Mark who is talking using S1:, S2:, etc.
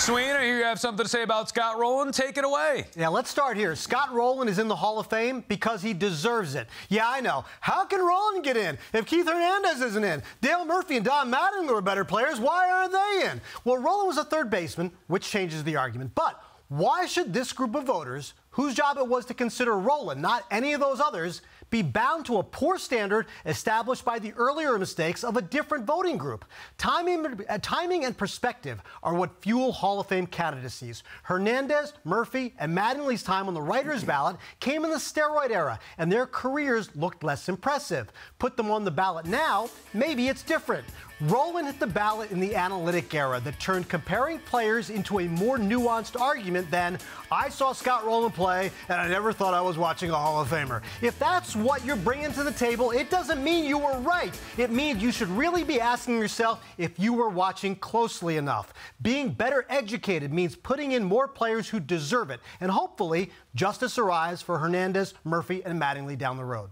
S1: Sween, I hear you have something to say about Scott Rolen. Take it away.
S2: Yeah, let's start here. Scott Rolen is in the Hall of Fame because he deserves it. Yeah, I know. How can Rolen get in if Keith Hernandez isn't in? Dale Murphy and Don Mattingly are better players. Why aren't they in? Well, Rolen was a third baseman, which changes the argument. But why should this group of voters, whose job it was to consider Rolen, not any of those others, be bound to a poor standard established by the earlier mistakes of a different voting group. Timing, uh, timing and perspective are what fuel Hall of Fame candidacies. Hernandez, Murphy, and Mattingly's time on the writer's ballot came in the steroid era, and their careers looked less impressive. Put them on the ballot now, maybe it's different. Rolen hit the ballot in the analytic era that turned comparing players into a more nuanced argument than I saw Scott Rolen play and I never thought I was watching a Hall of Famer. If that's what you're bringing to the table, it doesn't mean you were right. It means you should really be asking yourself if you were watching closely enough. Being better educated means putting in more players who deserve it, and hopefully justice arrives for Hernandez, Murphy, and Mattingly down the road.